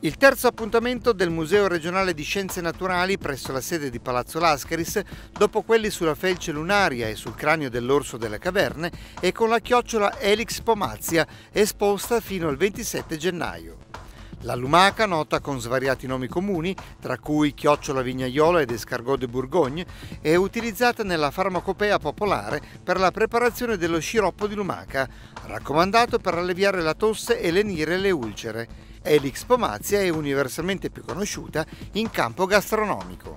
Il terzo appuntamento del Museo regionale di Scienze Naturali presso la sede di Palazzo Lascaris, dopo quelli sulla felce lunaria e sul cranio dell'orso delle caverne, è con la chiocciola Elix pomazia, esposta fino al 27 gennaio. La lumaca, nota con svariati nomi comuni, tra cui chiocciola vignaiola ed escargot de Bourgogne, è utilizzata nella farmacopea popolare per la preparazione dello sciroppo di lumaca, raccomandato per alleviare la tosse e lenire le ulcere. Elix pomazia è universalmente più conosciuta in campo gastronomico.